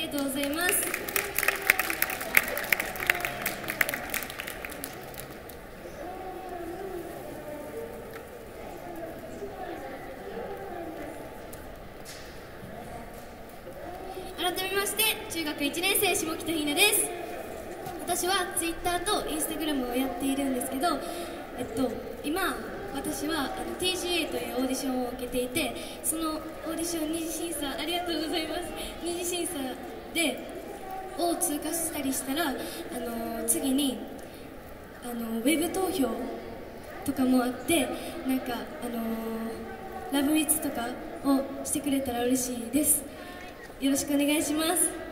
りがとうございます。改めまして中学1年生下北ひなです私はツイッターとインスタグラムをやっているんですけど、えっと、今私はあの TGA というオーディションを受けていてそのオーディション二次審査ありがとうございます二次審査でを通過したりしたら、あの次にあのウェブ投票とかもあってなんか、あのラブウィッツとかをしてくれたら嬉しいです。よろしくお願いします。